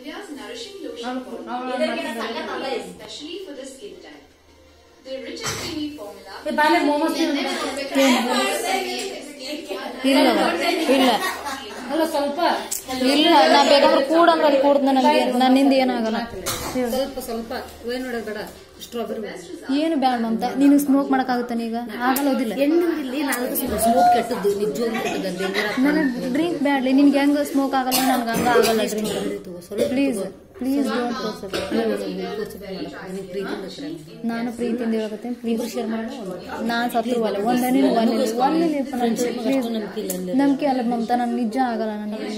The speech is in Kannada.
ಥಗ್ಬೇಕು Nivya's nourishing lotion ಸಖತ್ is especially for the skin type. The rich and creamy formula ಇಲ್ಲ ಅಲ್ಲ ಸ್ವಲ್ಪ. ಇಲ್ಲ ನಾ ಬೇಕಾದ್ರೆ ಕೂಡ ಅಂದ್ರೆ ಕೂಡ್ದ ನನಗೆ. ನನ್ನಿಂದ ಏನಾಗಲ್ಲ. ಸ್ವಲ್ಪ ಸ್ವಲ್ಪ. ಏನು ಬೇಡ. ಸ್ಟ್ರಾಬೆರಿ ಏನು ಬ್ಯಾಡ ಅಂತ ನೀನು ಸ್ಮೋಕ್ ಮಾಡಕ್ಕಾಗುತ್ತ ನೀಗ ಆಗಲ್ಲೋದಿಲ್ಲ ಇಲ್ಲಿ ನಾನು ಸ್ಮೋಕ್ ಕೆಟ್ಟದ್ದು ನನಗೆ ಡ್ರಿಂಕ್ ಬ್ಯಾಡ್ಲಿ ನಿನ್ಗೆ ಹೆಂಗ ಸ್ಮೋಕ್ ಆಗಲ್ಲ ನನ್ಗೆ ಹಂಗ ಆಗಲ್ಲ ಡ್ರಿಂಕ್ ಪ್ಲೀಸ್ ಪ್ಲೀಸ್ ಡೋಂಟ್ ನಾನು ಪ್ರೀತಿಯಿಂದ ಹೇಳಕತ್ತೇನೆ ಪ್ಲೀಸ್ ಶೇರ್ ಮಾಡಿ ನಾನು ಸತ್ರು ಒಲೆ ಒಂದೇ ಒನ್ ಒಲೆ ಪ್ಲೀಸ್ ನಂಬಿಕೆ ಅಲ್ಲ ಮಮತಾ ನನ್ ನಿಜ ಆಗಲ್ಲ ನನಗೆ